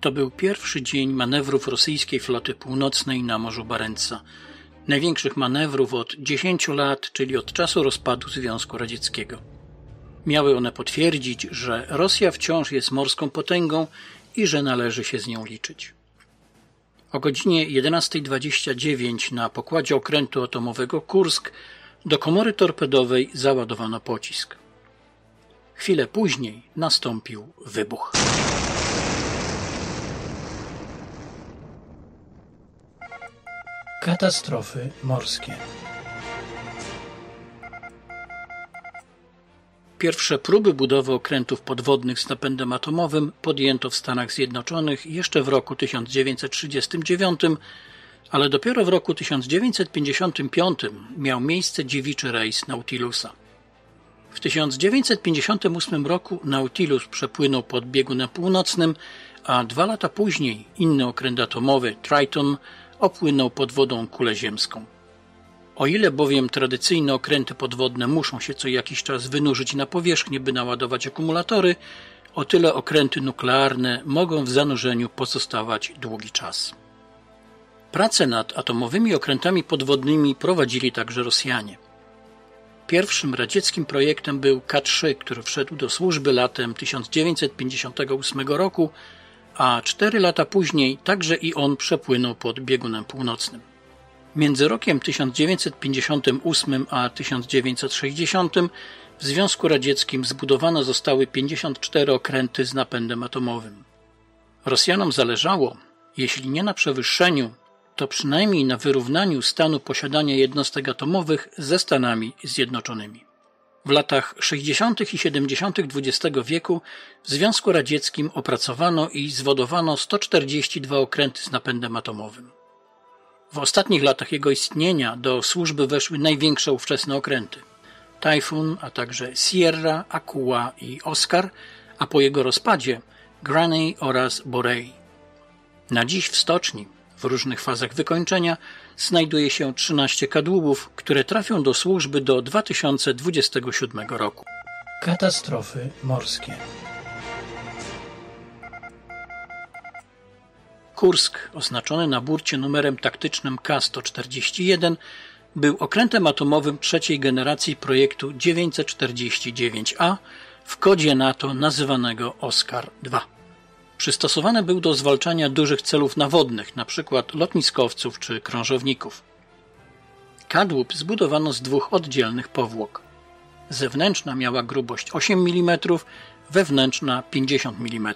To był pierwszy dzień manewrów rosyjskiej floty północnej na Morzu Barentsa. Największych manewrów od 10 lat, czyli od czasu rozpadu Związku Radzieckiego. Miały one potwierdzić, że Rosja wciąż jest morską potęgą i że należy się z nią liczyć. O godzinie 11.29 na pokładzie okrętu atomowego Kursk do komory torpedowej załadowano pocisk. Chwilę później nastąpił wybuch. Katastrofy morskie. Pierwsze próby budowy okrętów podwodnych z napędem atomowym podjęto w Stanach Zjednoczonych jeszcze w roku 1939, ale dopiero w roku 1955 miał miejsce dziewiczy rejs Nautilusa. W 1958 roku Nautilus przepłynął pod biegunem północnym, a dwa lata później inny okręt atomowy Triton opłynął pod wodą kulę ziemską. O ile bowiem tradycyjne okręty podwodne muszą się co jakiś czas wynurzyć na powierzchnię, by naładować akumulatory, o tyle okręty nuklearne mogą w zanurzeniu pozostawać długi czas. Prace nad atomowymi okrętami podwodnymi prowadzili także Rosjanie. Pierwszym radzieckim projektem był K-3, który wszedł do służby latem 1958 roku, a cztery lata później także i on przepłynął pod biegunem północnym. Między rokiem 1958 a 1960 w Związku Radzieckim zbudowane zostały 54 okręty z napędem atomowym. Rosjanom zależało, jeśli nie na przewyższeniu, to przynajmniej na wyrównaniu stanu posiadania jednostek atomowych ze Stanami Zjednoczonymi. W latach 60. i 70. XX wieku w Związku Radzieckim opracowano i zwodowano 142 okręty z napędem atomowym. W ostatnich latach jego istnienia do służby weszły największe ówczesne okręty. Typhoon, a także Sierra, Aqua i Oscar, a po jego rozpadzie Granny oraz Borei. Na dziś w stoczni, w różnych fazach wykończenia, znajduje się 13 kadłubów, które trafią do służby do 2027 roku. Katastrofy morskie. Kursk, oznaczony na burcie numerem taktycznym K-141, był okrętem atomowym trzeciej generacji projektu 949A w kodzie NATO nazywanego Oskar-2. Przystosowany był do zwalczania dużych celów nawodnych, np. lotniskowców czy krążowników. Kadłub zbudowano z dwóch oddzielnych powłok. Zewnętrzna miała grubość 8 mm, wewnętrzna 50 mm.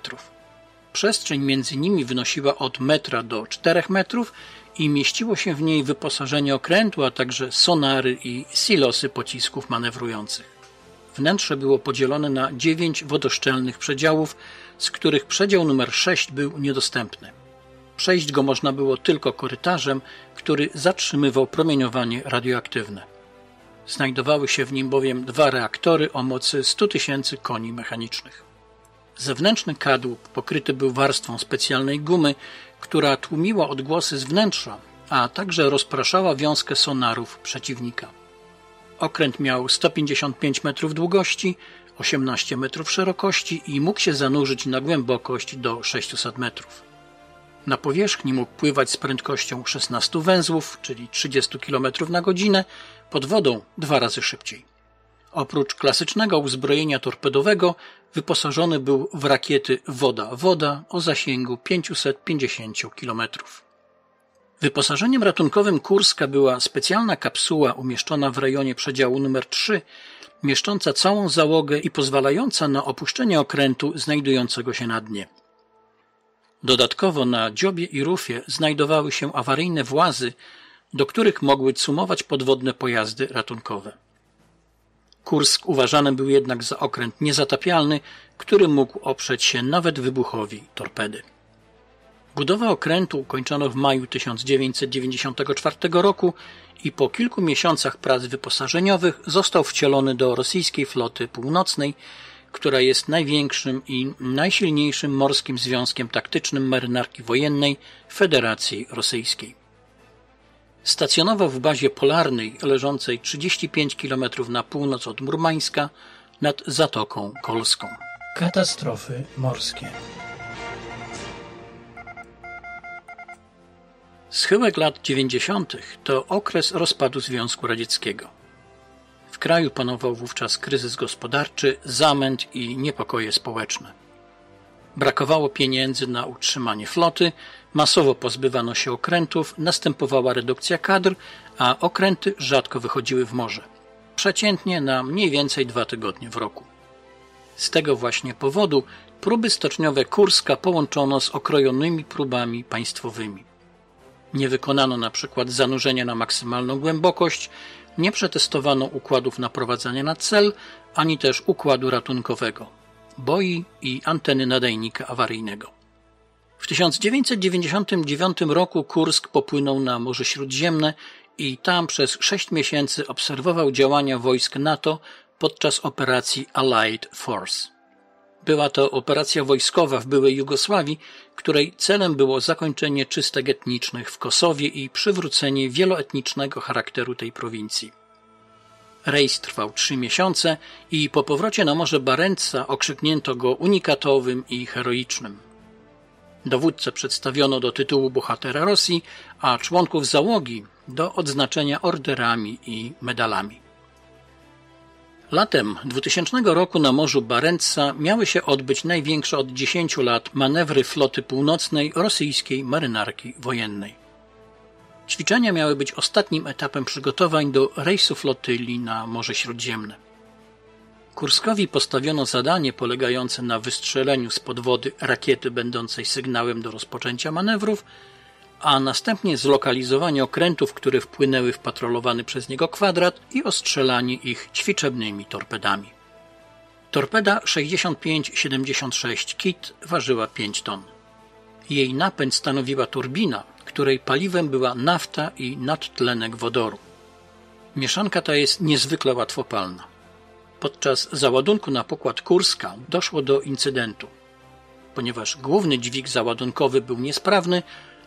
Przestrzeń między nimi wynosiła od metra do 4 metrów i mieściło się w niej wyposażenie okrętu, a także sonary i silosy pocisków manewrujących. Wnętrze było podzielone na dziewięć wodoszczelnych przedziałów, z których przedział numer 6 był niedostępny. Przejść go można było tylko korytarzem, który zatrzymywał promieniowanie radioaktywne. Znajdowały się w nim bowiem dwa reaktory o mocy 100 tysięcy koni mechanicznych. Zewnętrzny kadłub pokryty był warstwą specjalnej gumy, która tłumiła odgłosy z wnętrza, a także rozpraszała wiązkę sonarów przeciwnika. Okręt miał 155 metrów długości, 18 metrów szerokości i mógł się zanurzyć na głębokość do 600 metrów. Na powierzchni mógł pływać z prędkością 16 węzłów, czyli 30 km na godzinę, pod wodą dwa razy szybciej. Oprócz klasycznego uzbrojenia torpedowego wyposażony był w rakiety woda-woda o zasięgu 550 km. Wyposażeniem ratunkowym Kurska była specjalna kapsuła umieszczona w rejonie przedziału numer 3, mieszcząca całą załogę i pozwalająca na opuszczenie okrętu znajdującego się na dnie. Dodatkowo na dziobie i rufie znajdowały się awaryjne włazy, do których mogły cumować podwodne pojazdy ratunkowe. Kursk uważany był jednak za okręt niezatapialny, który mógł oprzeć się nawet wybuchowi torpedy. Budowa okrętu ukończono w maju 1994 roku i po kilku miesiącach prac wyposażeniowych został wcielony do rosyjskiej floty północnej, która jest największym i najsilniejszym morskim związkiem taktycznym marynarki wojennej Federacji Rosyjskiej. Stacjonował w bazie polarnej leżącej 35 km na północ od Murmańska nad Zatoką Kolską. Katastrofy morskie. Schyłek lat 90. to okres rozpadu Związku Radzieckiego. W kraju panował wówczas kryzys gospodarczy, zamęt i niepokoje społeczne. Brakowało pieniędzy na utrzymanie floty, masowo pozbywano się okrętów, następowała redukcja kadr, a okręty rzadko wychodziły w morze. Przeciętnie na mniej więcej dwa tygodnie w roku. Z tego właśnie powodu próby stoczniowe Kurska połączono z okrojonymi próbami państwowymi. Nie wykonano na przykład zanurzenia na maksymalną głębokość, nie przetestowano układów naprowadzania na cel, ani też układu ratunkowego, boi i anteny nadajnika awaryjnego. W 1999 roku Kursk popłynął na Morze Śródziemne i tam przez sześć miesięcy obserwował działania wojsk NATO podczas operacji Allied Force. Była to operacja wojskowa w byłej Jugosławii, której celem było zakończenie czystek etnicznych w Kosowie i przywrócenie wieloetnicznego charakteru tej prowincji. Rejs trwał trzy miesiące i po powrocie na Morze Barentsa okrzyknięto go unikatowym i heroicznym. Dowódcę przedstawiono do tytułu bohatera Rosji, a członków załogi do odznaczenia orderami i medalami. Latem 2000 roku na Morzu Barentsa miały się odbyć największe od 10 lat manewry floty północnej rosyjskiej marynarki wojennej. Ćwiczenia miały być ostatnim etapem przygotowań do rejsu flotyli na Morze Śródziemne. Kurskowi postawiono zadanie polegające na wystrzeleniu z podwody rakiety będącej sygnałem do rozpoczęcia manewrów, a następnie zlokalizowanie okrętów, które wpłynęły w patrolowany przez niego kwadrat i ostrzelanie ich ćwiczebnymi torpedami. Torpeda 65-76 KIT ważyła 5 ton. Jej napęd stanowiła turbina, której paliwem była nafta i nadtlenek wodoru. Mieszanka ta jest niezwykle łatwopalna. Podczas załadunku na pokład Kurska doszło do incydentu. Ponieważ główny dźwig załadunkowy był niesprawny,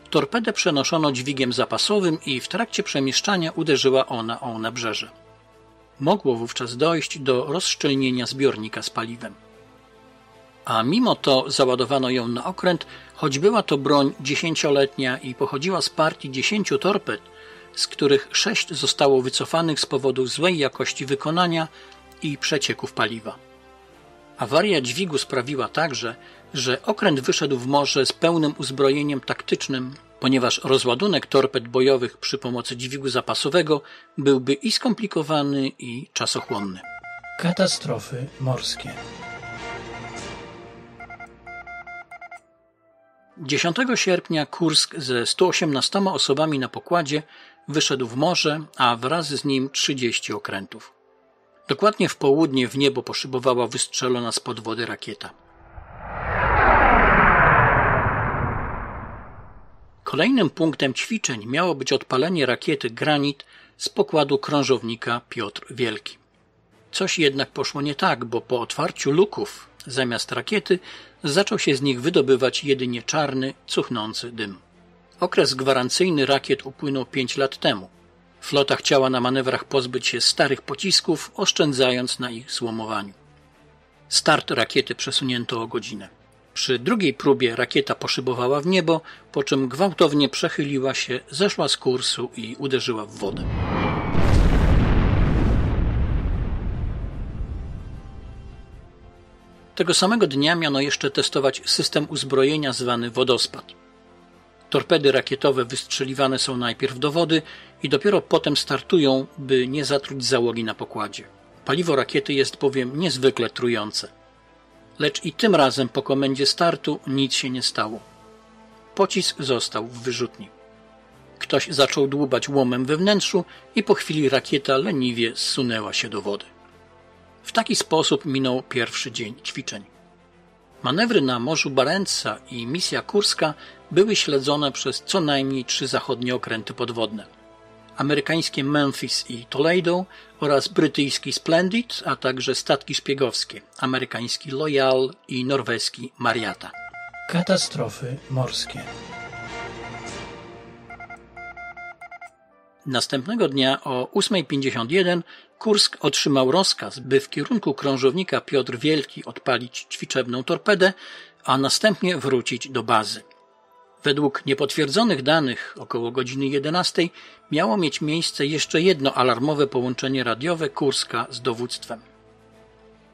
torpedę przenoszono dźwigiem zapasowym i w trakcie przemieszczania uderzyła ona o nabrzeże. Mogło wówczas dojść do rozszczelnienia zbiornika z paliwem. A mimo to załadowano ją na okręt, choć była to broń dziesięcioletnia i pochodziła z partii dziesięciu torped, z których sześć zostało wycofanych z powodu złej jakości wykonania i przecieków paliwa. Awaria dźwigu sprawiła także, że okręt wyszedł w morze z pełnym uzbrojeniem taktycznym, ponieważ rozładunek torped bojowych przy pomocy dźwigu zapasowego byłby i skomplikowany, i czasochłonny. Katastrofy morskie. 10 sierpnia Kursk ze 118 osobami na pokładzie wyszedł w morze, a wraz z nim 30 okrętów. Dokładnie w południe w niebo poszybowała wystrzelona z wody rakieta. Kolejnym punktem ćwiczeń miało być odpalenie rakiety Granit z pokładu krążownika Piotr Wielki. Coś jednak poszło nie tak, bo po otwarciu luków zamiast rakiety zaczął się z nich wydobywać jedynie czarny, cuchnący dym. Okres gwarancyjny rakiet upłynął pięć lat temu. Flota chciała na manewrach pozbyć się starych pocisków, oszczędzając na ich złomowaniu. Start rakiety przesunięto o godzinę. Przy drugiej próbie rakieta poszybowała w niebo, po czym gwałtownie przechyliła się, zeszła z kursu i uderzyła w wodę. Tego samego dnia miano jeszcze testować system uzbrojenia zwany wodospad. Torpedy rakietowe wystrzeliwane są najpierw do wody i dopiero potem startują, by nie zatruć załogi na pokładzie. Paliwo rakiety jest bowiem niezwykle trujące. Lecz i tym razem po komendzie startu nic się nie stało. Pocisk został w wyrzutni. Ktoś zaczął dłubać łomem we wnętrzu i po chwili rakieta leniwie zsunęła się do wody. W taki sposób minął pierwszy dzień ćwiczeń. Manewry na Morzu Barentsa i misja kurska były śledzone przez co najmniej trzy zachodnie okręty podwodne. Amerykańskie Memphis i Toledo oraz brytyjski Splendid, a także statki szpiegowskie, amerykański Loyal i norweski Mariata. Katastrofy morskie. Następnego dnia o 8.51 Kursk otrzymał rozkaz, by w kierunku krążownika Piotr Wielki odpalić ćwiczebną torpedę, a następnie wrócić do bazy. Według niepotwierdzonych danych około godziny 11 miało mieć miejsce jeszcze jedno alarmowe połączenie radiowe Kurska z dowództwem.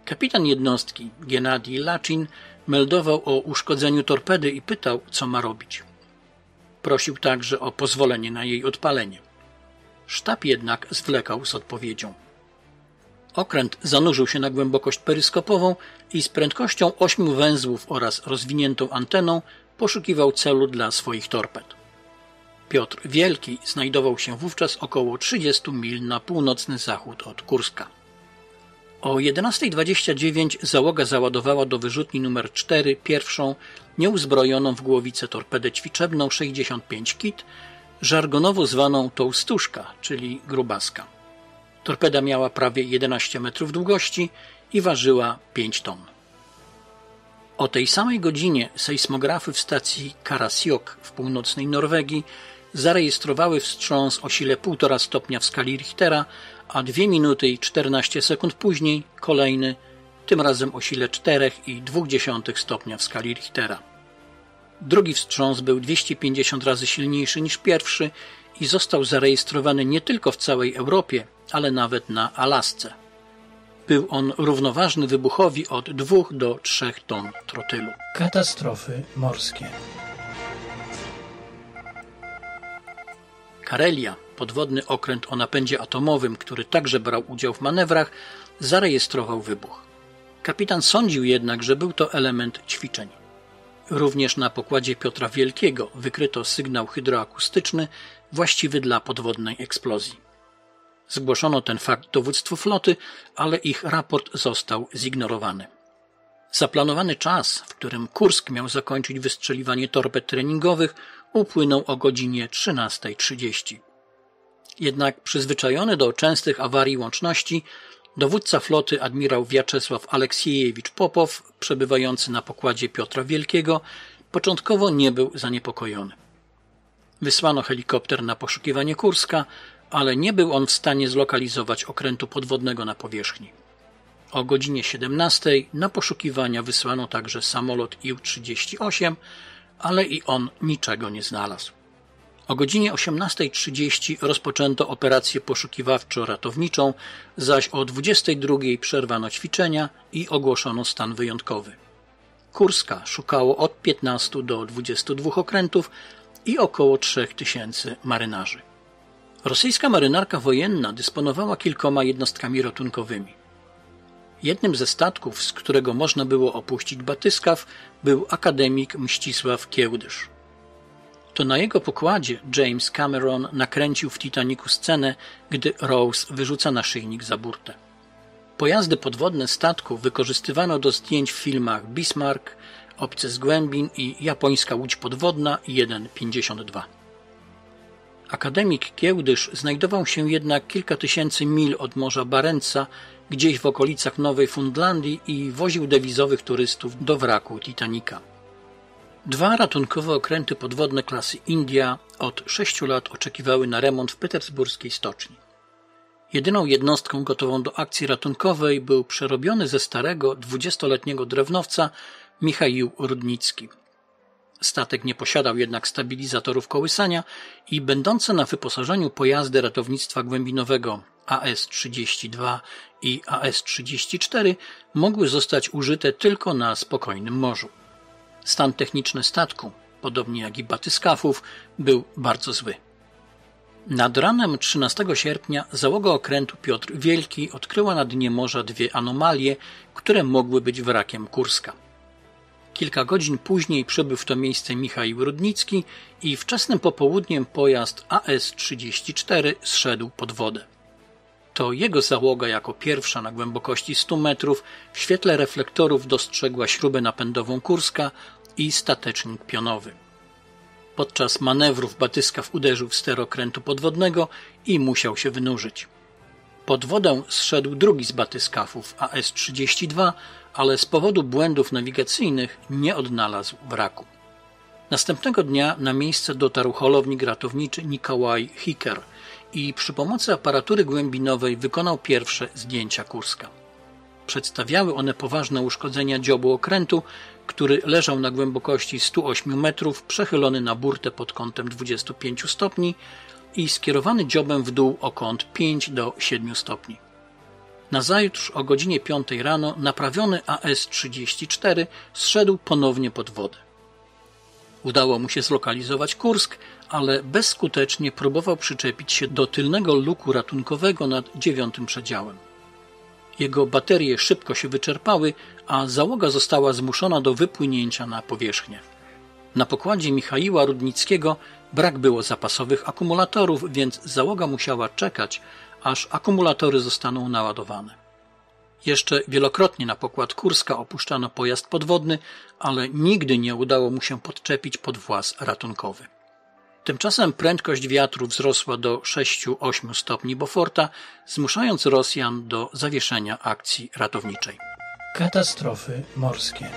Kapitan jednostki, Gennady Lachin, meldował o uszkodzeniu torpedy i pytał, co ma robić. Prosił także o pozwolenie na jej odpalenie. Sztab jednak zwlekał z odpowiedzią. Okręt zanurzył się na głębokość peryskopową i z prędkością ośmiu węzłów oraz rozwiniętą anteną poszukiwał celu dla swoich torped. Piotr Wielki znajdował się wówczas około 30 mil na północny zachód od Kurska. O 11.29 załoga załadowała do wyrzutni numer 4 pierwszą nieuzbrojoną w głowicę torpedę ćwiczebną 65 kit, żargonowo zwaną tołstuszka, czyli grubaska. Torpeda miała prawie 11 metrów długości i ważyła 5 ton. O tej samej godzinie sejsmografy w stacji Karasiok w północnej Norwegii zarejestrowały wstrząs o sile 1,5 stopnia w skali Richtera, a 2 minuty i 14 sekund później kolejny, tym razem o sile 4,2 stopnia w skali Richtera. Drugi wstrząs był 250 razy silniejszy niż pierwszy i został zarejestrowany nie tylko w całej Europie, ale nawet na Alasce. Był on równoważny wybuchowi od 2 do 3 ton trotylu. Katastrofy morskie. Karelia, podwodny okręt o napędzie atomowym, który także brał udział w manewrach, zarejestrował wybuch. Kapitan sądził jednak, że był to element ćwiczeń. Również na pokładzie Piotra Wielkiego wykryto sygnał hydroakustyczny właściwy dla podwodnej eksplozji. Zgłoszono ten fakt dowództwu floty, ale ich raport został zignorowany. Zaplanowany czas, w którym Kursk miał zakończyć wystrzeliwanie torped treningowych, upłynął o godzinie 13.30. Jednak przyzwyczajony do częstych awarii łączności, dowódca floty admirał Wiaczesław Aleksiejewicz Popow, przebywający na pokładzie Piotra Wielkiego, początkowo nie był zaniepokojony. Wysłano helikopter na poszukiwanie Kurska, ale nie był on w stanie zlokalizować okrętu podwodnego na powierzchni. O godzinie 17 na poszukiwania wysłano także samolot Ił-38, ale i on niczego nie znalazł. O godzinie 18.30 rozpoczęto operację poszukiwawczo-ratowniczą, zaś o 22.00 przerwano ćwiczenia i ogłoszono stan wyjątkowy. Kurska szukało od 15 do 22 okrętów i około 3000 marynarzy. Rosyjska marynarka wojenna dysponowała kilkoma jednostkami ratunkowymi. Jednym ze statków, z którego można było opuścić batyskaw, był akademik Mścisław Kiełdysz. To na jego pokładzie James Cameron nakręcił w Titanicu scenę, gdy Rose wyrzuca naszyjnik za burtę. Pojazdy podwodne statku wykorzystywano do zdjęć w filmach Bismarck, Obcy z Głębin i Japońska Łódź Podwodna 1.52. Akademik Kiełdysz znajdował się jednak kilka tysięcy mil od Morza Barenca, gdzieś w okolicach Nowej Fundlandii i woził dewizowych turystów do wraku Titanica. Dwa ratunkowe okręty podwodne klasy India od sześciu lat oczekiwały na remont w petersburskiej stoczni. Jedyną jednostką gotową do akcji ratunkowej był przerobiony ze starego, dwudziestoletniego drewnowca Michał Rudnicki. Statek nie posiadał jednak stabilizatorów kołysania i będące na wyposażeniu pojazdy ratownictwa głębinowego AS-32 i AS-34 mogły zostać użyte tylko na spokojnym morzu. Stan techniczny statku, podobnie jak i batyskafów, był bardzo zły. Nad ranem 13 sierpnia załoga okrętu Piotr Wielki odkryła na dnie morza dwie anomalie, które mogły być wrakiem Kurska. Kilka godzin później przybył w to miejsce Michał Rudnicki i wczesnym popołudniem pojazd AS-34 zszedł pod wodę. To jego załoga jako pierwsza na głębokości 100 metrów w świetle reflektorów dostrzegła śrubę napędową Kurska i statecznik pionowy. Podczas manewrów batyskaw uderzył w sterokrętu podwodnego i musiał się wynurzyć. Pod wodę zszedł drugi z batyskafów AS-32, ale z powodu błędów nawigacyjnych nie odnalazł wraku. Następnego dnia na miejsce dotarł holownik ratowniczy Nikołaj Hiker i przy pomocy aparatury głębinowej wykonał pierwsze zdjęcia Kurska. przedstawiały one poważne uszkodzenia dziobu okrętu, który leżał na głębokości 108 metrów, przechylony na burtę pod kątem 25 stopni i skierowany dziobem w dół o kąt 5 do 7 stopni. Nazajutrz o godzinie 5 rano naprawiony AS-34 zszedł ponownie pod wodę. Udało mu się zlokalizować Kursk, ale bezskutecznie próbował przyczepić się do tylnego luku ratunkowego nad dziewiątym przedziałem. Jego baterie szybko się wyczerpały, a załoga została zmuszona do wypłynięcia na powierzchnię. Na pokładzie Michaiła Rudnickiego brak było zapasowych akumulatorów, więc załoga musiała czekać, aż akumulatory zostaną naładowane. Jeszcze wielokrotnie na pokład Kurska opuszczano pojazd podwodny, ale nigdy nie udało mu się podczepić pod ratunkowy. Tymczasem prędkość wiatru wzrosła do 6-8 stopni Boforta, zmuszając Rosjan do zawieszenia akcji ratowniczej. Katastrofy morskie.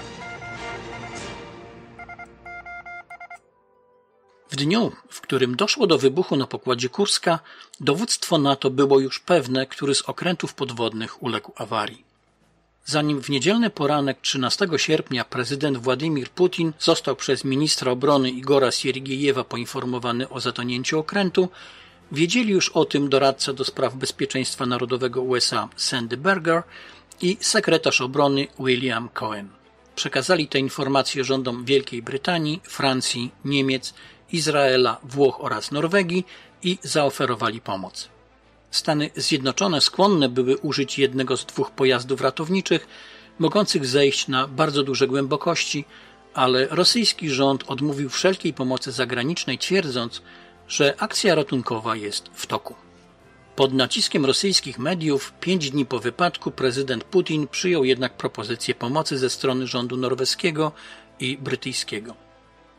W dniu, w którym doszło do wybuchu na pokładzie Kurska, dowództwo NATO było już pewne, który z okrętów podwodnych uległ awarii. Zanim w niedzielny poranek 13 sierpnia prezydent Władimir Putin został przez ministra obrony Igora Siergiejewa poinformowany o zatonięciu okrętu, wiedzieli już o tym doradca do spraw bezpieczeństwa narodowego USA Sandy Berger i sekretarz obrony William Cohen. Przekazali te informacje rządom Wielkiej Brytanii, Francji, Niemiec, Izraela, Włoch oraz Norwegii i zaoferowali pomoc. Stany Zjednoczone skłonne były użyć jednego z dwóch pojazdów ratowniczych, mogących zejść na bardzo duże głębokości, ale rosyjski rząd odmówił wszelkiej pomocy zagranicznej, twierdząc, że akcja ratunkowa jest w toku. Pod naciskiem rosyjskich mediów, pięć dni po wypadku, prezydent Putin przyjął jednak propozycję pomocy ze strony rządu norweskiego i brytyjskiego.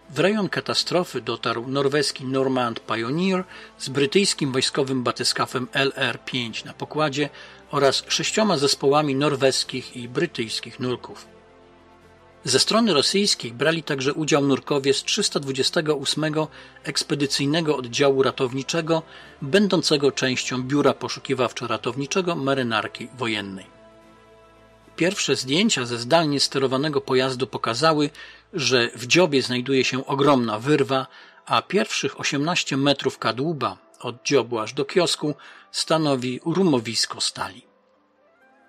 W rejon katastrofy dotarł norweski Normand Pioneer z brytyjskim wojskowym batyskafem LR-5 na pokładzie oraz sześcioma zespołami norweskich i brytyjskich nurków. Ze strony rosyjskiej brali także udział nurkowie z 328 ekspedycyjnego oddziału ratowniczego, będącego częścią biura poszukiwawczo-ratowniczego marynarki wojennej. Pierwsze zdjęcia ze zdalnie sterowanego pojazdu pokazały, że w dziobie znajduje się ogromna wyrwa, a pierwszych 18 metrów kadłuba od dziobu aż do kiosku stanowi rumowisko stali.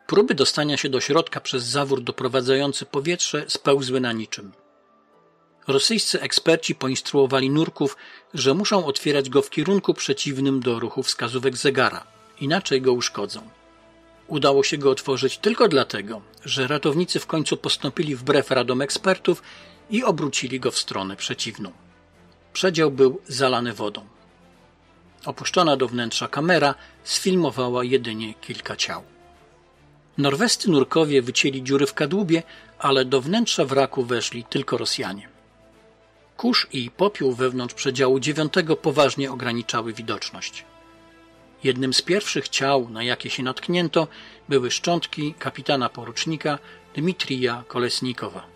Próby dostania się do środka przez zawór doprowadzający powietrze spełzły na niczym. Rosyjscy eksperci poinstruowali nurków, że muszą otwierać go w kierunku przeciwnym do ruchu wskazówek zegara, inaczej go uszkodzą. Udało się go otworzyć tylko dlatego, że ratownicy w końcu postąpili wbrew radom ekspertów i obrócili go w stronę przeciwną. Przedział był zalany wodą. Opuszczona do wnętrza kamera sfilmowała jedynie kilka ciał. Norwescy nurkowie wycięli dziury w kadłubie, ale do wnętrza wraku weszli tylko Rosjanie. Kurz i popiół wewnątrz przedziału dziewiątego poważnie ograniczały widoczność. Jednym z pierwszych ciał, na jakie się natknięto, były szczątki kapitana porucznika Dmitrija Kolesnikowa.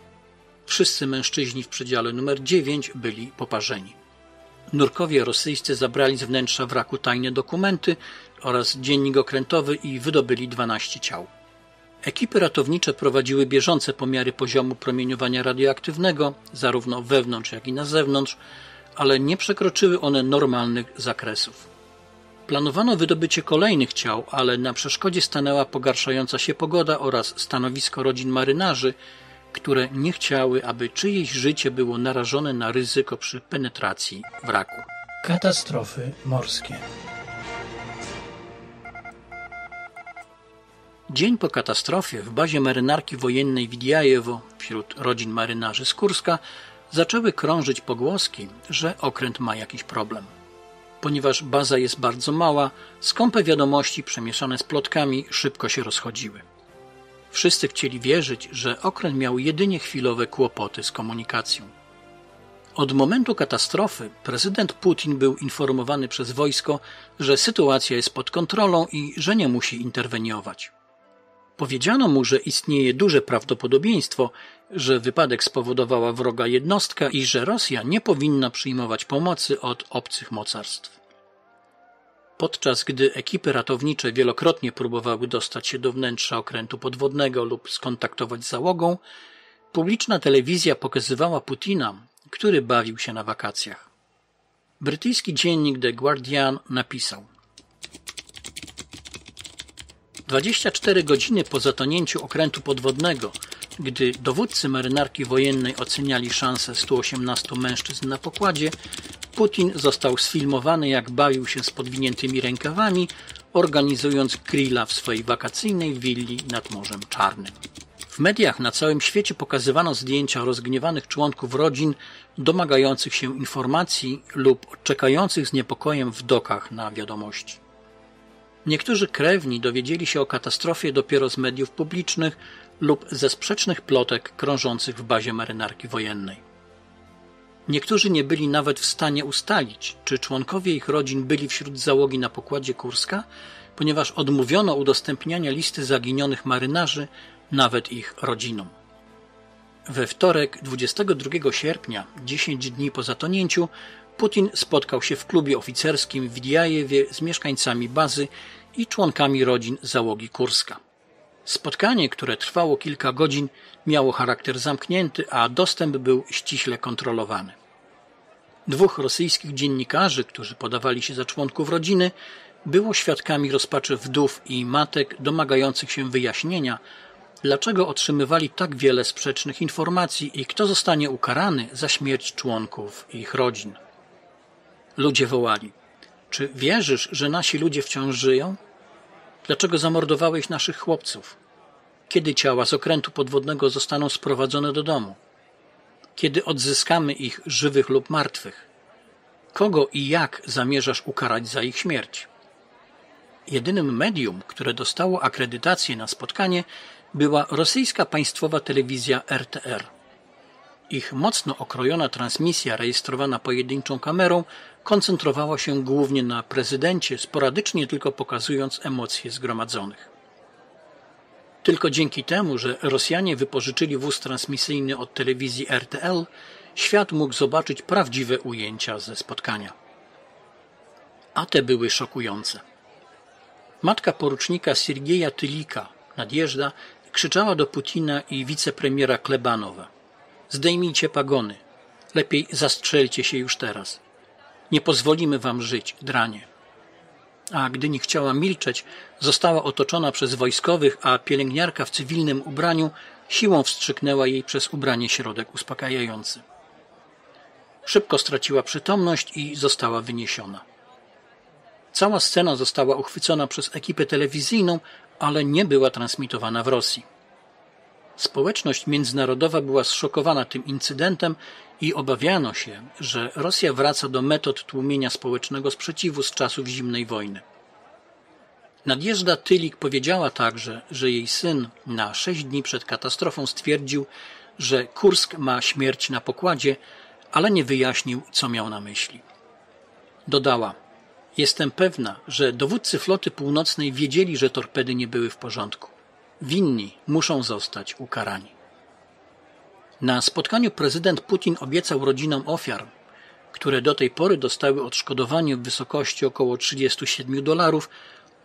Wszyscy mężczyźni w przedziale numer 9 byli poparzeni. Nurkowie rosyjscy zabrali z wnętrza wraku tajne dokumenty oraz dziennik okrętowy i wydobyli 12 ciał. Ekipy ratownicze prowadziły bieżące pomiary poziomu promieniowania radioaktywnego, zarówno wewnątrz, jak i na zewnątrz, ale nie przekroczyły one normalnych zakresów. Planowano wydobycie kolejnych ciał, ale na przeszkodzie stanęła pogarszająca się pogoda oraz stanowisko rodzin marynarzy, które nie chciały, aby czyjeś życie było narażone na ryzyko przy penetracji wraku. Katastrofy morskie. Dzień po katastrofie w bazie marynarki wojennej Widiajewo wśród rodzin marynarzy z Kurska zaczęły krążyć pogłoski, że okręt ma jakiś problem. Ponieważ baza jest bardzo mała, skąpe wiadomości przemieszane z plotkami szybko się rozchodziły. Wszyscy chcieli wierzyć, że okręt miał jedynie chwilowe kłopoty z komunikacją. Od momentu katastrofy prezydent Putin był informowany przez wojsko, że sytuacja jest pod kontrolą i że nie musi interweniować. Powiedziano mu, że istnieje duże prawdopodobieństwo, że wypadek spowodowała wroga jednostka i że Rosja nie powinna przyjmować pomocy od obcych mocarstw. Podczas gdy ekipy ratownicze wielokrotnie próbowały dostać się do wnętrza okrętu podwodnego lub skontaktować z załogą, publiczna telewizja pokazywała Putina, który bawił się na wakacjach. Brytyjski dziennik The Guardian napisał: 24 godziny po zatonięciu okrętu podwodnego, gdy dowódcy marynarki wojennej oceniali szanse 118 mężczyzn na pokładzie, Putin został sfilmowany jak bawił się z podwiniętymi rękawami, organizując grilla w swojej wakacyjnej willi nad Morzem Czarnym. W mediach na całym świecie pokazywano zdjęcia rozgniewanych członków rodzin domagających się informacji lub czekających z niepokojem w dokach na wiadomości. Niektórzy krewni dowiedzieli się o katastrofie dopiero z mediów publicznych lub ze sprzecznych plotek krążących w bazie marynarki wojennej. Niektórzy nie byli nawet w stanie ustalić, czy członkowie ich rodzin byli wśród załogi na pokładzie Kurska, ponieważ odmówiono udostępniania listy zaginionych marynarzy nawet ich rodzinom. We wtorek 22 sierpnia, 10 dni po zatonięciu, Putin spotkał się w klubie oficerskim w Diajewie z mieszkańcami bazy i członkami rodzin załogi Kurska. Spotkanie, które trwało kilka godzin, miało charakter zamknięty, a dostęp był ściśle kontrolowany. Dwóch rosyjskich dziennikarzy, którzy podawali się za członków rodziny, było świadkami rozpaczy wdów i matek domagających się wyjaśnienia, dlaczego otrzymywali tak wiele sprzecznych informacji i kto zostanie ukarany za śmierć członków ich rodzin. Ludzie wołali: Czy wierzysz, że nasi ludzie wciąż żyją? Dlaczego zamordowałeś naszych chłopców? Kiedy ciała z okrętu podwodnego zostaną sprowadzone do domu? Kiedy odzyskamy ich żywych lub martwych? Kogo i jak zamierzasz ukarać za ich śmierć? Jedynym medium, które dostało akredytację na spotkanie, była rosyjska państwowa telewizja RTR. Ich mocno okrojona transmisja rejestrowana pojedynczą kamerą koncentrowała się głównie na prezydencie, sporadycznie tylko pokazując emocje zgromadzonych. Tylko dzięki temu, że Rosjanie wypożyczyli wóz transmisyjny od telewizji RTL, świat mógł zobaczyć prawdziwe ujęcia ze spotkania. A te były szokujące. Matka porucznika Siergieja Tylika, Nadjeżda, krzyczała do Putina i wicepremiera Klebanowa. Zdejmijcie pagony. Lepiej zastrzelcie się już teraz. Nie pozwolimy wam żyć, dranie. A gdy nie chciała milczeć, została otoczona przez wojskowych, a pielęgniarka w cywilnym ubraniu siłą wstrzyknęła jej przez ubranie środek uspokajający. Szybko straciła przytomność i została wyniesiona. Cała scena została uchwycona przez ekipę telewizyjną, ale nie była transmitowana w Rosji. Społeczność międzynarodowa była zszokowana tym incydentem i obawiano się, że Rosja wraca do metod tłumienia społecznego sprzeciwu z czasów zimnej wojny. Nadjeżda Tylik powiedziała także, że jej syn na sześć dni przed katastrofą stwierdził, że Kursk ma śmierć na pokładzie, ale nie wyjaśnił, co miał na myśli. Dodała: Jestem pewna, że dowódcy floty północnej wiedzieli, że torpedy nie były w porządku. Winni muszą zostać ukarani. Na spotkaniu prezydent Putin obiecał rodzinom ofiar, które do tej pory dostały odszkodowanie w wysokości około 37 dolarów,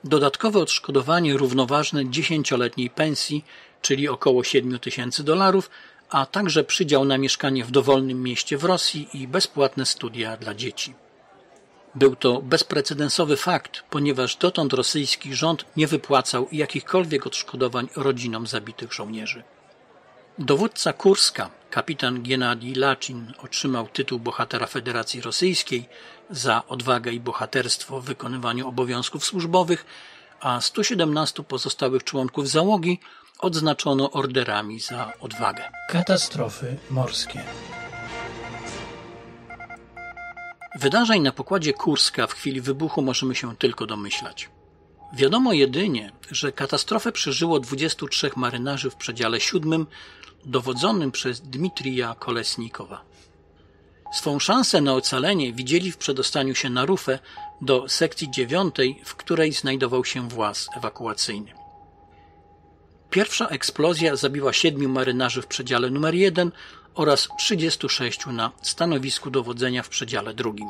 dodatkowe odszkodowanie równoważne dziesięcioletniej pensji, czyli około 7 tysięcy dolarów, a także przydział na mieszkanie w dowolnym mieście w Rosji i bezpłatne studia dla dzieci. Był to bezprecedensowy fakt, ponieważ dotąd rosyjski rząd nie wypłacał jakichkolwiek odszkodowań rodzinom zabitych żołnierzy. Dowódca Kurska, kapitan Gennady Lacin, otrzymał tytuł bohatera Federacji Rosyjskiej za odwagę i bohaterstwo w wykonywaniu obowiązków służbowych, a 117 pozostałych członków załogi odznaczono orderami za odwagę. Katastrofy morskie. Wydarzeń na pokładzie Kurska w chwili wybuchu możemy się tylko domyślać. Wiadomo jedynie, że katastrofę przeżyło 23 marynarzy w przedziale siódmym, dowodzonym przez Dmitrija Kolesnikowa. Swą szansę na ocalenie widzieli w przedostaniu się na rufę do sekcji dziewiątej, w której znajdował się właz ewakuacyjny. Pierwsza eksplozja zabiła siedmiu marynarzy w przedziale numer jeden oraz 36 na stanowisku dowodzenia w przedziale drugim.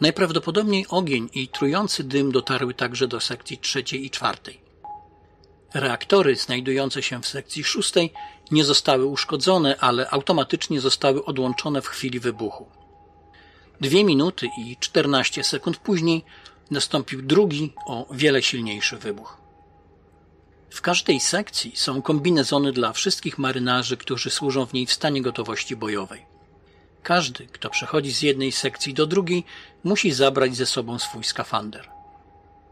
Najprawdopodobniej ogień i trujący dym dotarły także do sekcji trzeciej i czwartej. Reaktory znajdujące się w sekcji szóstej nie zostały uszkodzone, ale automatycznie zostały odłączone w chwili wybuchu. Dwie minuty i czternaście sekund później nastąpił drugi, o wiele silniejszy wybuch. W każdej sekcji są kombinezony dla wszystkich marynarzy, którzy służą w niej w stanie gotowości bojowej. Każdy, kto przechodzi z jednej sekcji do drugiej, musi zabrać ze sobą swój skafander.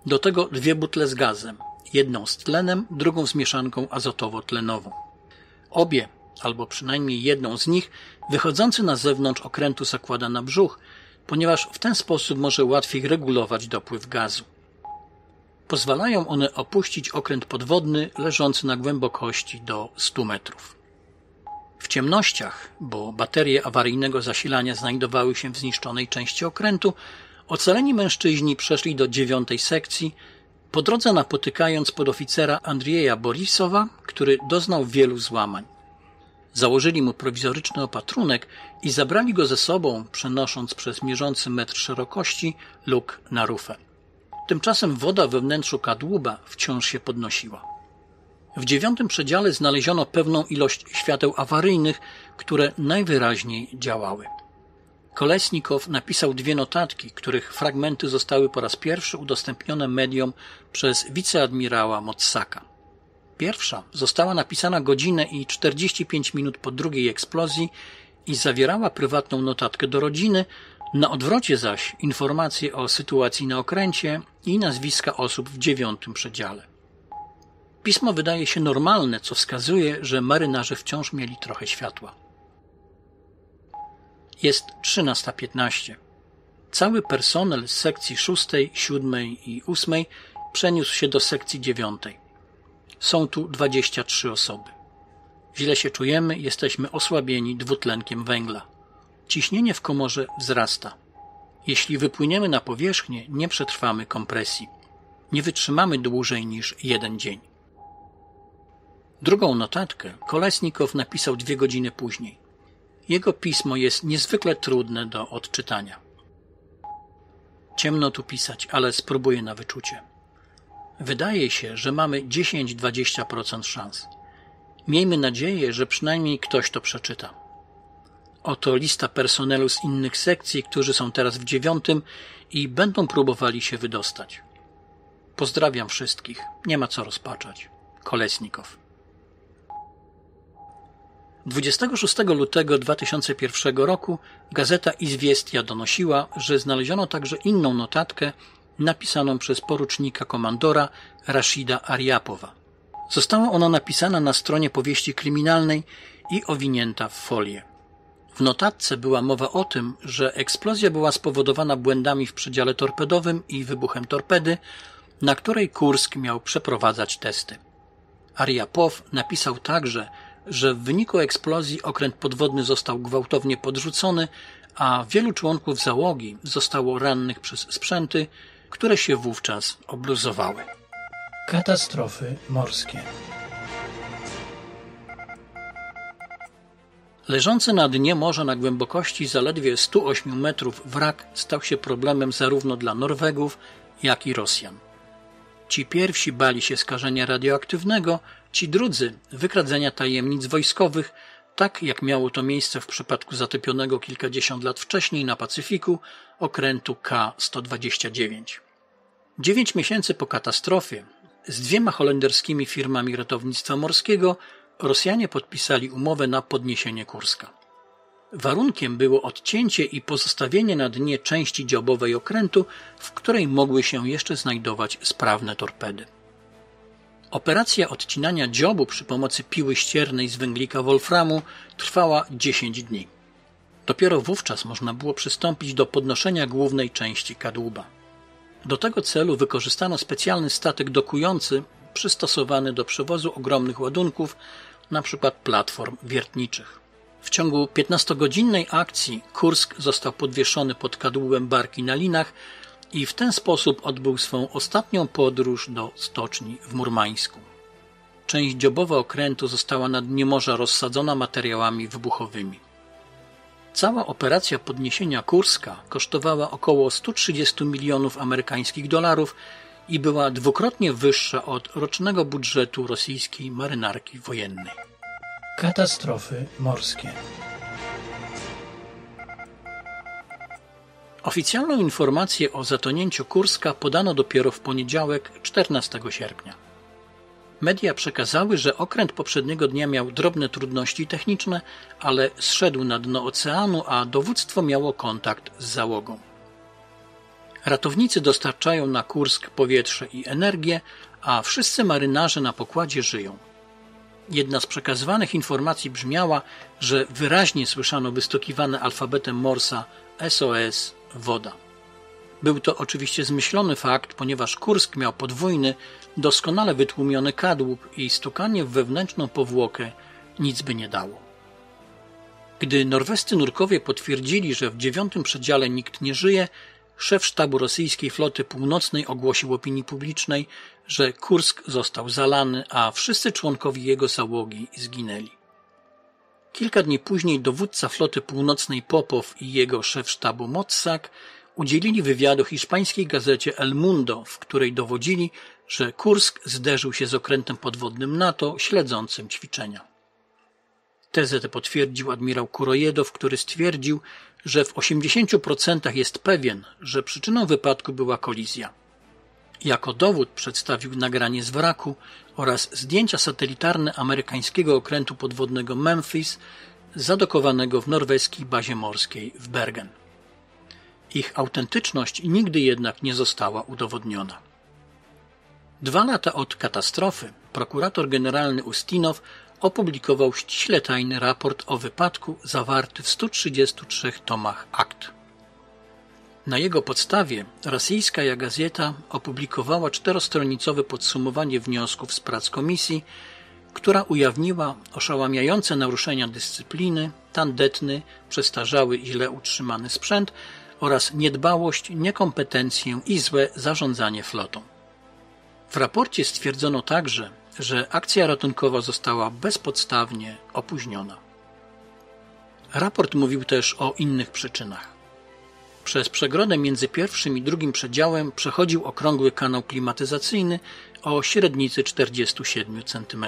Do tego dwie butle z gazem, jedną z tlenem, drugą z mieszanką azotowo-tlenową. Obie, albo przynajmniej jedną z nich, wychodzący na zewnątrz okrętu zakłada na brzuch, ponieważ w ten sposób może łatwiej regulować dopływ gazu. Pozwalają one opuścić okręt podwodny leżący na głębokości do 100 metrów. W ciemnościach, bo baterie awaryjnego zasilania znajdowały się w zniszczonej części okrętu, ocaleni mężczyźni przeszli do dziewiątej sekcji, po drodze napotykając podoficera Andrieja Borisowa, który doznał wielu złamań. Założyli mu prowizoryczny opatrunek i zabrali go ze sobą, przenosząc przez mierzący metr szerokości luk na rufę. Tymczasem woda we wnętrzu kadłuba wciąż się podnosiła. W dziewiątym przedziale znaleziono pewną ilość świateł awaryjnych, które najwyraźniej działały. Kolesnikow napisał dwie notatki, których fragmenty zostały po raz pierwszy udostępnione mediom przez wiceadmirała Motsaka. Pierwsza została napisana godzinę i 45 minut po drugiej eksplozji i zawierała prywatną notatkę do rodziny, na odwrocie zaś informacje o sytuacji na okręcie i nazwiska osób w dziewiątym przedziale. Pismo wydaje się normalne, co wskazuje, że marynarze wciąż mieli trochę światła. Jest 13.15. Cały personel z sekcji 6, 7 i 8 przeniósł się do sekcji 9. Są tu 23 osoby. Źle się czujemy, jesteśmy osłabieni dwutlenkiem węgla. Ciśnienie w komorze wzrasta. Jeśli wypłyniemy na powierzchnię, nie przetrwamy kompresji. Nie wytrzymamy dłużej niż jeden dzień. Drugą notatkę Kolesnikow napisał dwie godziny później. Jego pismo jest niezwykle trudne do odczytania. Ciemno tu pisać, ale spróbuję na wyczucie. Wydaje się, że mamy 10-20% szans. Miejmy nadzieję, że przynajmniej ktoś to przeczyta. Oto lista personelu z innych sekcji, którzy są teraz w dziewiątym i będą próbowali się wydostać. Pozdrawiam wszystkich. Nie ma co rozpaczać. Kolesnikow. 26 lutego 2001 roku gazeta Izwiestia donosiła, że znaleziono także inną notatkę napisaną przez porucznika komandora Rashida Ariapowa. Została ona napisana na stronie powieści kryminalnej i owinięta w folię. W notatce była mowa o tym, że eksplozja była spowodowana błędami w przedziale torpedowym i wybuchem torpedy, na której Kursk miał przeprowadzać testy. Ariapow napisał także, że w wyniku eksplozji okręt podwodny został gwałtownie podrzucony, a wielu członków załogi zostało rannych przez sprzęty, które się wówczas obluzowały. Katastrofy morskie. Leżący na dnie morza na głębokości zaledwie 108 metrów wrak stał się problemem zarówno dla Norwegów, jak i Rosjan. Ci pierwsi bali się skażenia radioaktywnego, ci drudzy wykradzenia tajemnic wojskowych, tak jak miało to miejsce w przypadku zatopionego kilkadziesiąt lat wcześniej na Pacyfiku okrętu K-129. Dziewięć miesięcy po katastrofie z dwiema holenderskimi firmami ratownictwa morskiego Rosjanie podpisali umowę na podniesienie Kurska. Warunkiem było odcięcie i pozostawienie na dnie części dziobowej okrętu, w której mogły się jeszcze znajdować sprawne torpedy. Operacja odcinania dziobu przy pomocy piły ściernej z węglika wolframu trwała 10 dni. Dopiero wówczas można było przystąpić do podnoszenia głównej części kadłuba. Do tego celu wykorzystano specjalny statek dokujący przystosowany do przewozu ogromnych ładunków, np. platform wiertniczych. W ciągu 15-godzinnej akcji Kursk został podwieszony pod kadłubem barki na linach i w ten sposób odbył swą ostatnią podróż do stoczni w Murmańsku. Część dziobowa okrętu została na dnie morza rozsadzona materiałami wybuchowymi. Cała operacja podniesienia Kurska kosztowała około 130 milionów amerykańskich dolarów i była dwukrotnie wyższa od rocznego budżetu rosyjskiej marynarki wojennej. Katastrofy morskie. Oficjalną informację o zatonięciu Kurska podano dopiero w poniedziałek 14 sierpnia. Media przekazały, że okręt poprzedniego dnia miał drobne trudności techniczne, ale zszedł na dno oceanu, a dowództwo miało kontakt z załogą. Ratownicy dostarczają na Kursk powietrze i energię, a wszyscy marynarze na pokładzie żyją. Jedna z przekazywanych informacji brzmiała, że wyraźnie słyszano wystukiwane alfabetem Morsa SOS woda. Był to oczywiście zmyślony fakt, ponieważ Kursk miał podwójny, doskonale wytłumiony kadłub i stukanie w wewnętrzną powłokę nic by nie dało. Gdy norwescy nurkowie potwierdzili, że w dziewiątym przedziale nikt nie żyje, szef sztabu rosyjskiej floty północnej ogłosił opinii publicznej, że Kursk został zalany, a wszyscy członkowie jego załogi zginęli. Kilka dni później dowódca floty północnej Popow i jego szef sztabu Motsak udzielili wywiadu hiszpańskiej gazecie El Mundo, w której dowodzili, że Kursk zderzył się z okrętem podwodnym NATO śledzącym ćwiczenia. Tezę tę potwierdził admirał Kurojedow, który stwierdził, że w 80% jest pewien, że przyczyną wypadku była kolizja. Jako dowód przedstawił nagranie z wraku oraz zdjęcia satelitarne amerykańskiego okrętu podwodnego Memphis, zadokowanego w norweskiej bazie morskiej w Bergen. Ich autentyczność nigdy jednak nie została udowodniona. Dwa lata od katastrofy prokurator generalny Ustinow opublikował ściśle tajny raport o wypadku zawarty w 133 tomach akt. Na jego podstawie rosyjska gazeta opublikowała czterostronicowe podsumowanie wniosków z prac komisji, która ujawniła oszałamiające naruszenia dyscypliny, tandetny, przestarzały i źle utrzymany sprzęt oraz niedbałość, niekompetencję i złe zarządzanie flotą. W raporcie stwierdzono także, że akcja ratunkowa została bezpodstawnie opóźniona. Raport mówił też o innych przyczynach. Przez przegrodę między pierwszym i drugim przedziałem przechodził okrągły kanał klimatyzacyjny o średnicy 47 cm.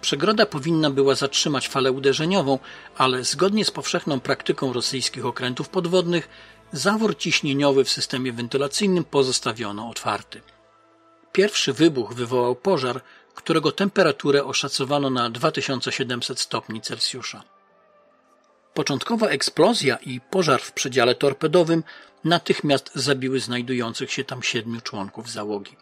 Przegroda powinna była zatrzymać falę uderzeniową, ale zgodnie z powszechną praktyką rosyjskich okrętów podwodnych, zawór ciśnieniowy w systemie wentylacyjnym pozostawiono otwarty. Pierwszy wybuch wywołał pożar, którego temperaturę oszacowano na 2700 stopni Celsjusza. Początkowa eksplozja i pożar w przedziale torpedowym natychmiast zabiły znajdujących się tam siedmiu członków załogi.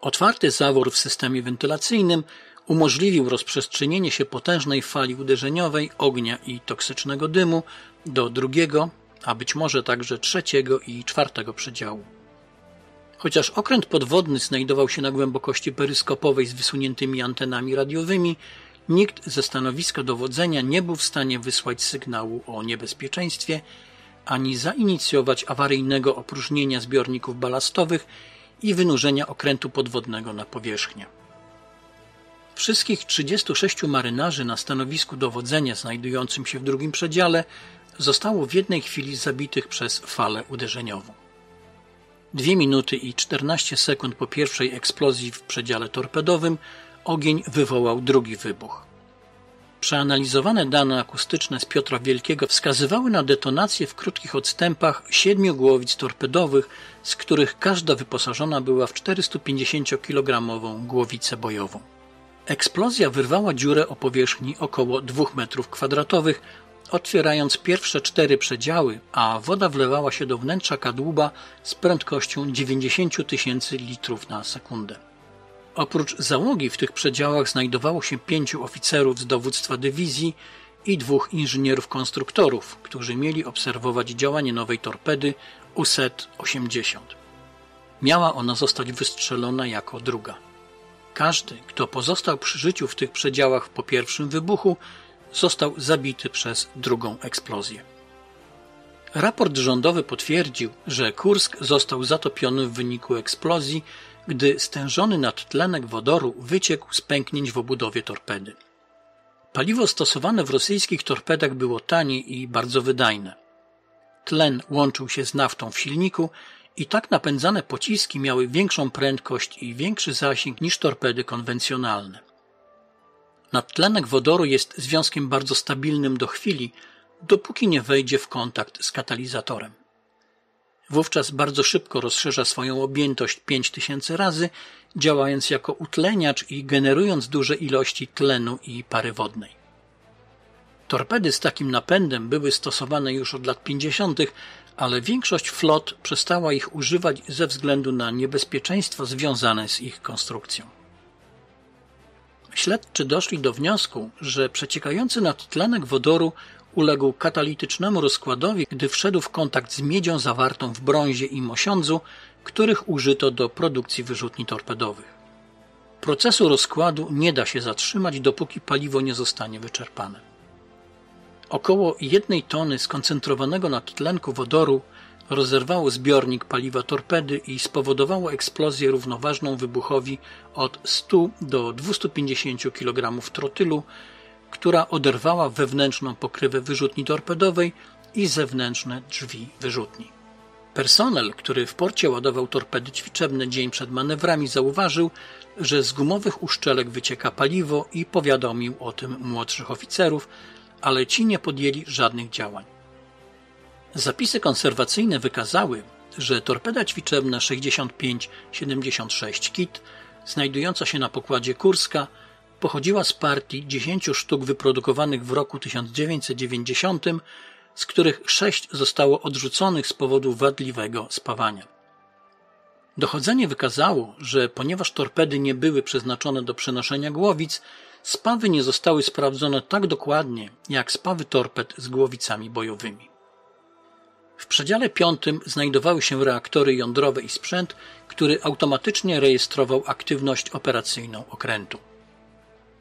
Otwarty zawór w systemie wentylacyjnym umożliwił rozprzestrzenienie się potężnej fali uderzeniowej, ognia i toksycznego dymu do drugiego, a być może także trzeciego i czwartego przedziału. Chociaż okręt podwodny znajdował się na głębokości peryskopowej z wysuniętymi antenami radiowymi, nikt ze stanowiska dowodzenia nie był w stanie wysłać sygnału o niebezpieczeństwie, ani zainicjować awaryjnego opróżnienia zbiorników balastowych i wynurzenia okrętu podwodnego na powierzchnię. Wszystkich 36 marynarzy na stanowisku dowodzenia znajdującym się w drugim przedziale zostało w jednej chwili zabitych przez falę uderzeniową. Dwie minuty i 14 sekund po pierwszej eksplozji w przedziale torpedowym ogień wywołał drugi wybuch. Przeanalizowane dane akustyczne z Piotra Wielkiego wskazywały na detonację w krótkich odstępach siedmiu głowic torpedowych, z których każda wyposażona była w 450-kilogramową głowicę bojową. Eksplozja wyrwała dziurę o powierzchni około 2 metrów kwadratowych, otwierając pierwsze cztery przedziały, a woda wlewała się do wnętrza kadłuba z prędkością 90 tysięcy litrów na sekundę. Oprócz załogi w tych przedziałach znajdowało się pięciu oficerów z dowództwa dywizji i dwóch inżynierów konstruktorów, którzy mieli obserwować działanie nowej torpedy USET-80. Miała ona zostać wystrzelona jako druga. Każdy, kto pozostał przy życiu w tych przedziałach po pierwszym wybuchu, został zabity przez drugą eksplozję. Raport rządowy potwierdził, że Kursk został zatopiony w wyniku eksplozji, gdy stężony nadtlenek wodoru wyciekł z pęknięć w obudowie torpedy. Paliwo stosowane w rosyjskich torpedach było tanie i bardzo wydajne. Tlen łączył się z naftą w silniku i tak napędzane pociski miały większą prędkość i większy zasięg niż torpedy konwencjonalne. Nadtlenek wodoru jest związkiem bardzo stabilnym do chwili, dopóki nie wejdzie w kontakt z katalizatorem. Wówczas bardzo szybko rozszerza swoją objętość 5000 razy, działając jako utleniacz i generując duże ilości tlenu i pary wodnej. Torpedy z takim napędem były stosowane już od lat 50., ale większość flot przestała ich używać ze względu na niebezpieczeństwa związane z ich konstrukcją. Śledczy doszli do wniosku, że przeciekający nadtlenek wodoru uległ katalitycznemu rozkładowi, gdy wszedł w kontakt z miedzią zawartą w brązie i mosiądzu, których użyto do produkcji wyrzutni torpedowych. Procesu rozkładu nie da się zatrzymać, dopóki paliwo nie zostanie wyczerpane. Około jednej tony skoncentrowanego nadtlenku wodoru rozerwało zbiornik paliwa torpedy i spowodowało eksplozję równoważną wybuchowi od 100 do 250 kg trotylu, która oderwała wewnętrzną pokrywę wyrzutni torpedowej i zewnętrzne drzwi wyrzutni. Personel, który w porcie ładował torpedy ćwiczebne dzień przed manewrami, zauważył, że z gumowych uszczelek wycieka paliwo i powiadomił o tym młodszych oficerów, ale ci nie podjęli żadnych działań. Zapisy konserwacyjne wykazały, że torpeda ćwiczebna 65-76 KIT, znajdująca się na pokładzie Kurska, pochodziła z partii 10 sztuk wyprodukowanych w roku 1990, z których 6 zostało odrzuconych z powodu wadliwego spawania. Dochodzenie wykazało, że ponieważ torpedy nie były przeznaczone do przenoszenia głowic, spawy nie zostały sprawdzone tak dokładnie jak spawy torped z głowicami bojowymi. W przedziale piątym znajdowały się reaktory jądrowe i sprzęt, który automatycznie rejestrował aktywność operacyjną okrętu.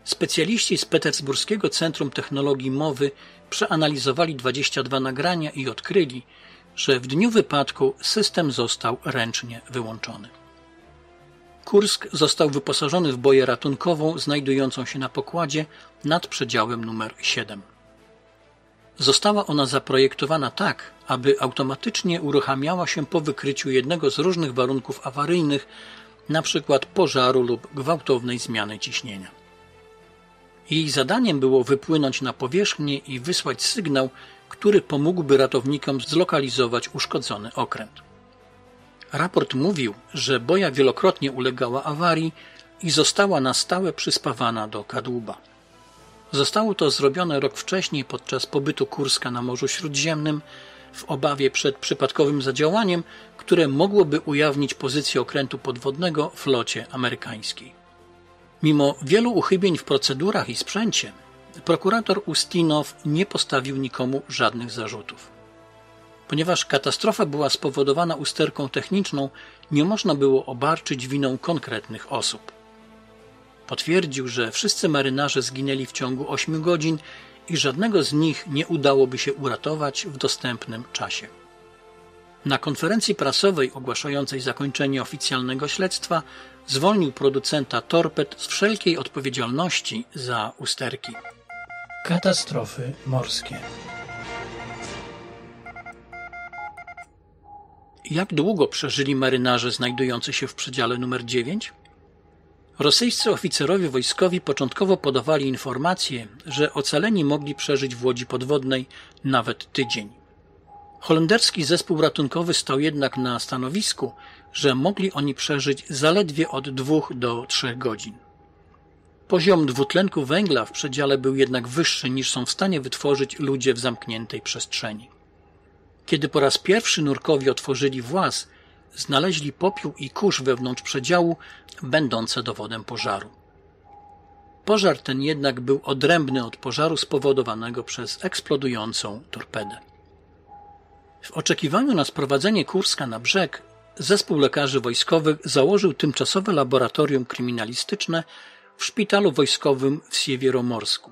Specjaliści z Petersburskiego Centrum Technologii Mowy przeanalizowali 22 nagrania i odkryli, że w dniu wypadku system został ręcznie wyłączony. Kursk został wyposażony w boję ratunkową znajdującą się na pokładzie nad przedziałem numer 7. Została ona zaprojektowana tak, aby automatycznie uruchamiała się po wykryciu jednego z różnych warunków awaryjnych, np. pożaru lub gwałtownej zmiany ciśnienia. Jej zadaniem było wypłynąć na powierzchnię i wysłać sygnał, który pomógłby ratownikom zlokalizować uszkodzony okręt. Raport mówił, że boja wielokrotnie ulegała awarii i została na stałe przyspawana do kadłuba. Zostało to zrobione rok wcześniej podczas pobytu Kurska na Morzu Śródziemnym w obawie przed przypadkowym zadziałaniem, które mogłoby ujawnić pozycję okrętu podwodnego flocie amerykańskiej. Mimo wielu uchybień w procedurach i sprzęcie, prokurator Ustinow nie postawił nikomu żadnych zarzutów. Ponieważ katastrofa była spowodowana usterką techniczną, nie można było obarczyć winą konkretnych osób. Potwierdził, że wszyscy marynarze zginęli w ciągu 8 godzin i żadnego z nich nie udałoby się uratować w dostępnym czasie. Na konferencji prasowej ogłaszającej zakończenie oficjalnego śledztwa zwolnił producenta torped z wszelkiej odpowiedzialności za usterki. Katastrofy morskie. Jak długo przeżyli marynarze znajdujący się w przedziale numer 9? Rosyjscy oficerowie wojskowi początkowo podawali informację, że ocaleni mogli przeżyć w łodzi podwodnej nawet tydzień. Holenderski zespół ratunkowy stał jednak na stanowisku, że mogli oni przeżyć zaledwie od dwóch do trzech godzin. Poziom dwutlenku węgla w przedziale był jednak wyższy niż są w stanie wytworzyć ludzie w zamkniętej przestrzeni. Kiedy po raz pierwszy nurkowi otworzyli włas, znaleźli popiół i kurz wewnątrz przedziału, będące dowodem pożaru. Pożar ten jednak był odrębny od pożaru spowodowanego przez eksplodującą torpedę. W oczekiwaniu na sprowadzenie Kurska na brzeg, zespół lekarzy wojskowych założył tymczasowe laboratorium kryminalistyczne w szpitalu wojskowym w Siewieromorsku.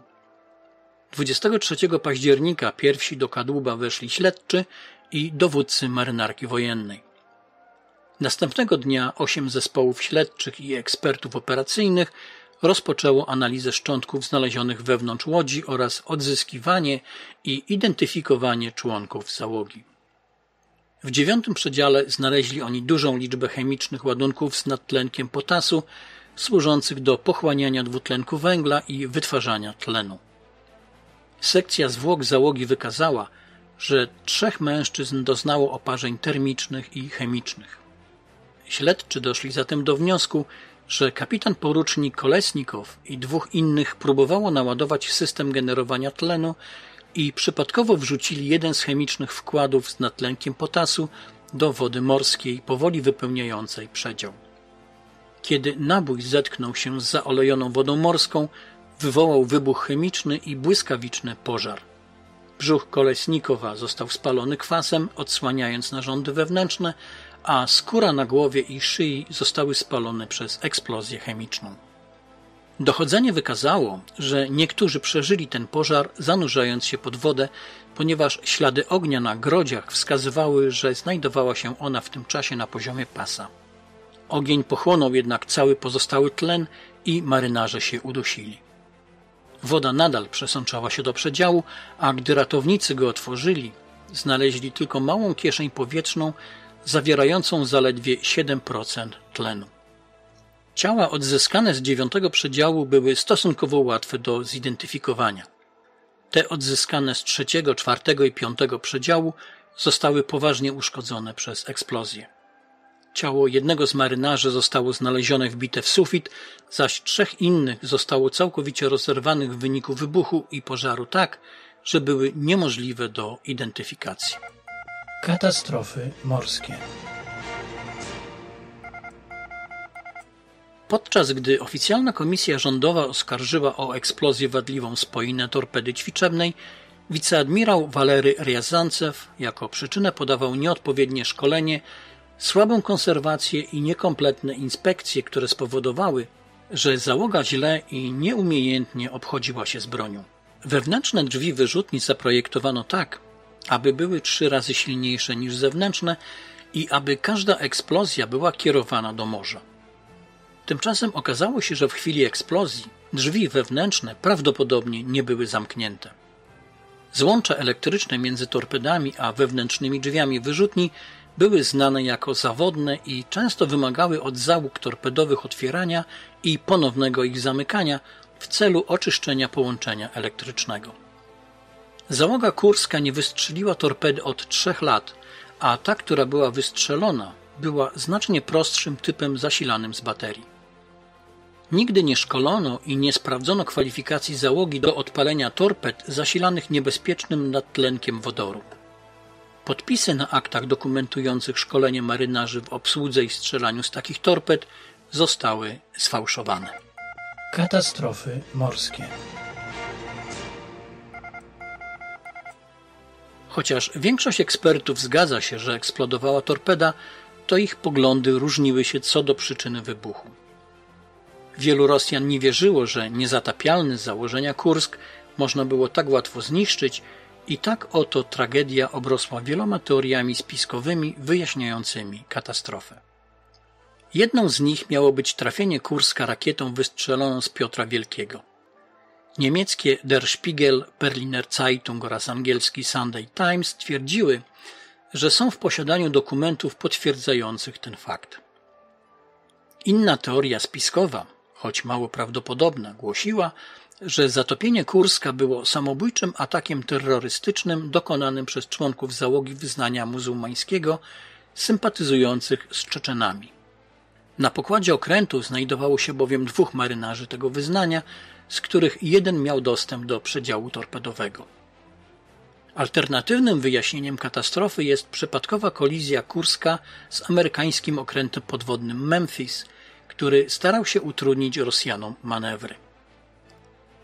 23 października pierwsi do kadłuba weszli śledczy i dowódcy marynarki wojennej. Następnego dnia osiem zespołów śledczych i ekspertów operacyjnych rozpoczęło analizę szczątków znalezionych wewnątrz łodzi oraz odzyskiwanie i identyfikowanie członków załogi. W dziewiątym przedziale znaleźli oni dużą liczbę chemicznych ładunków z nadtlenkiem potasu, służących do pochłaniania dwutlenku węgla i wytwarzania tlenu. Sekcja zwłok załogi wykazała, że trzech mężczyzn doznało oparzeń termicznych i chemicznych. Śledczy doszli zatem do wniosku, że kapitan porucznik Kolesnikow i dwóch innych próbowało naładować system generowania tlenu i przypadkowo wrzucili jeden z chemicznych wkładów z natlenkiem potasu do wody morskiej, powoli wypełniającej przedział. Kiedy nabój zetknął się z zaolejoną wodą morską, wywołał wybuch chemiczny i błyskawiczny pożar. Brzuch Kolesnikowa został spalony kwasem, odsłaniając narządy wewnętrzne, a skóra na głowie i szyi zostały spalone przez eksplozję chemiczną. Dochodzenie wykazało, że niektórzy przeżyli ten pożar zanurzając się pod wodę, ponieważ ślady ognia na grodziach wskazywały, że znajdowała się ona w tym czasie na poziomie pasa. Ogień pochłonął jednak cały pozostały tlen i marynarze się udusili. Woda nadal przesączała się do przedziału, a gdy ratownicy go otworzyli, znaleźli tylko małą kieszeń powietrzną zawierającą zaledwie 7% tlenu. Ciała odzyskane z dziewiątego przedziału były stosunkowo łatwe do zidentyfikowania. Te odzyskane z trzeciego, czwartego i piątego przedziału zostały poważnie uszkodzone przez eksplozję. Ciało jednego z marynarzy zostało znalezione wbite w sufit, zaś trzech innych zostało całkowicie rozerwanych w wyniku wybuchu i pożaru tak, że były niemożliwe do identyfikacji. Katastrofy morskie. Podczas gdy oficjalna komisja rządowa oskarżyła o eksplozję wadliwą spoinę torpedy ćwiczebnej, wiceadmirał Walery Riazancew jako przyczynę podawał nieodpowiednie szkolenie, słabą konserwację i niekompletne inspekcje, które spowodowały, że załoga źle i nieumiejętnie obchodziła się z bronią. Wewnętrzne drzwi wyrzutni zaprojektowano tak, aby były trzy razy silniejsze niż zewnętrzne i aby każda eksplozja była kierowana do morza. Tymczasem okazało się, że w chwili eksplozji drzwi wewnętrzne prawdopodobnie nie były zamknięte. Złącza elektryczne między torpedami a wewnętrznymi drzwiami wyrzutni były znane jako zawodne i często wymagały od załóg torpedowych otwierania i ponownego ich zamykania w celu oczyszczenia połączenia elektrycznego. Załoga kurska nie wystrzeliła torpedy od trzech lat, a ta, która była wystrzelona, była znacznie prostszym typem zasilanym z baterii. Nigdy nie szkolono i nie sprawdzono kwalifikacji załogi do odpalenia torped zasilanych niebezpiecznym nadtlenkiem wodoru. Podpisy na aktach dokumentujących szkolenie marynarzy w obsłudze i strzelaniu z takich torped zostały sfałszowane. Katastrofy morskie. Chociaż większość ekspertów zgadza się, że eksplodowała torpeda, to ich poglądy różniły się co do przyczyny wybuchu. Wielu Rosjan nie wierzyło, że niezatapialny z założenia Kursk można było tak łatwo zniszczyć i tak oto tragedia obrosła wieloma teoriami spiskowymi wyjaśniającymi katastrofę. Jedną z nich miało być trafienie Kurska rakietą wystrzeloną z Piotra Wielkiego. Niemieckie Der Spiegel, Berliner Zeitung oraz angielski Sunday Times twierdziły, że są w posiadaniu dokumentów potwierdzających ten fakt. Inna teoria spiskowa, choć mało prawdopodobna, głosiła, że zatopienie Kurska było samobójczym atakiem terrorystycznym dokonanym przez członków załogi wyznania muzułmańskiego sympatyzujących z Czeczenami. Na pokładzie okrętu znajdowało się bowiem dwóch marynarzy tego wyznania, z których jeden miał dostęp do przedziału torpedowego. Alternatywnym wyjaśnieniem katastrofy jest przypadkowa kolizja Kurska z amerykańskim okrętem podwodnym Memphis, który starał się utrudnić Rosjanom manewry.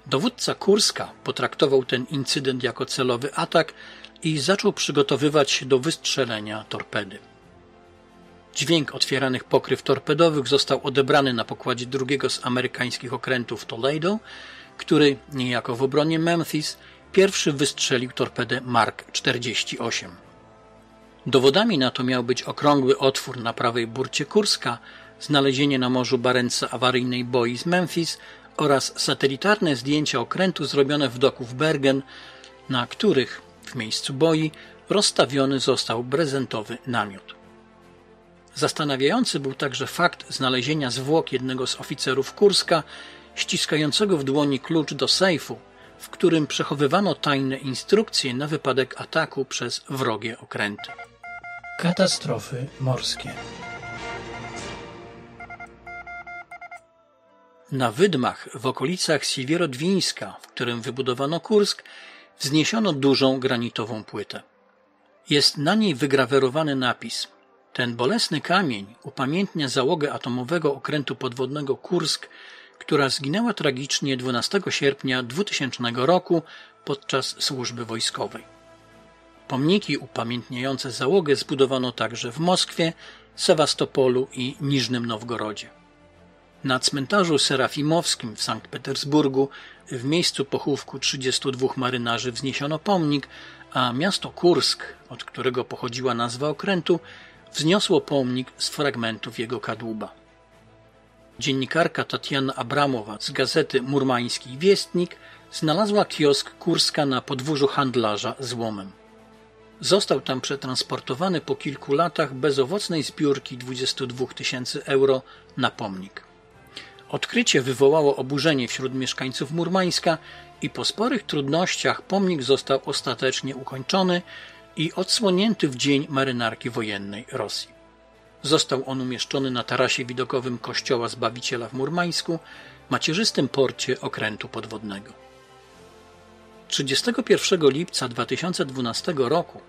Dowódca Kurska potraktował ten incydent jako celowy atak i zaczął przygotowywać się do wystrzelenia torpedy. Dźwięk otwieranych pokryw torpedowych został odebrany na pokładzie drugiego z amerykańskich okrętów Toledo, który, niejako w obronie Memphis, pierwszy wystrzelił torpedę Mark 48. Dowodami na to miał być okrągły otwór na prawej burcie Kurska, znalezienie na Morzu Barentsa awaryjnej boi z Memphis oraz satelitarne zdjęcia okrętu zrobione w doku w Bergen, na których w miejscu boi rozstawiony został prezentowy namiot. Zastanawiający był także fakt znalezienia zwłok jednego z oficerów Kurska, ściskającego w dłoni klucz do sejfu, w którym przechowywano tajne instrukcje na wypadek ataku przez wrogie okręty. Katastrofy morskie. Na wydmach w okolicach Siewierodwińska, w którym wybudowano Kursk, wzniesiono dużą granitową płytę. Jest na niej wygrawerowany napis ten bolesny kamień upamiętnia załogę atomowego okrętu podwodnego Kursk, która zginęła tragicznie 12 sierpnia 2000 roku podczas służby wojskowej. Pomniki upamiętniające załogę zbudowano także w Moskwie, Sewastopolu i Niżnym Nowgorodzie. Na cmentarzu serafimowskim w Sankt Petersburgu w miejscu pochówku 32 marynarzy wzniesiono pomnik, a miasto Kursk, od którego pochodziła nazwa okrętu, wzniosło pomnik z fragmentów jego kadłuba. Dziennikarka Tatiana Abramowa z gazety Murmański Wiestnik znalazła kiosk Kurska na podwórzu handlarza złomem. Został tam przetransportowany po kilku latach bezowocnej zbiórki 22 tysięcy euro na pomnik. Odkrycie wywołało oburzenie wśród mieszkańców Murmańska i po sporych trudnościach pomnik został ostatecznie ukończony i odsłonięty w dzień marynarki wojennej Rosji. Został on umieszczony na tarasie widokowym kościoła Zbawiciela w Murmańsku, macierzystym porcie okrętu podwodnego. 31 lipca 2012 roku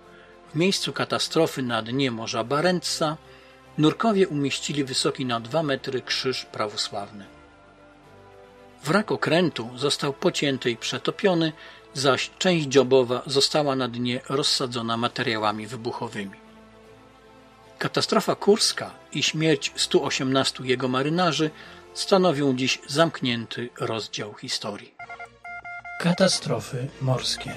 w miejscu katastrofy na dnie Morza Barentsa nurkowie umieścili wysoki na 2 metry krzyż prawosławny. Wrak okrętu został pocięty i przetopiony, zaś część dziobowa została na dnie rozsadzona materiałami wybuchowymi. Katastrofa kurska i śmierć 118 jego marynarzy stanowią dziś zamknięty rozdział historii. Katastrofy morskie.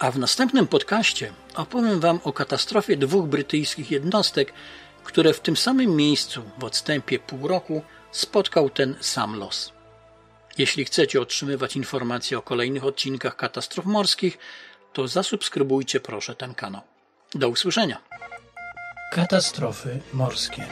A w następnym podcaście opowiem Wam o katastrofie dwóch brytyjskich jednostek, które w tym samym miejscu w odstępie pół roku spotkał ten sam los. Jeśli chcecie otrzymywać informacje o kolejnych odcinkach katastrof morskich, to zasubskrybujcie proszę ten kanał. Do usłyszenia. Katastrofy morskie.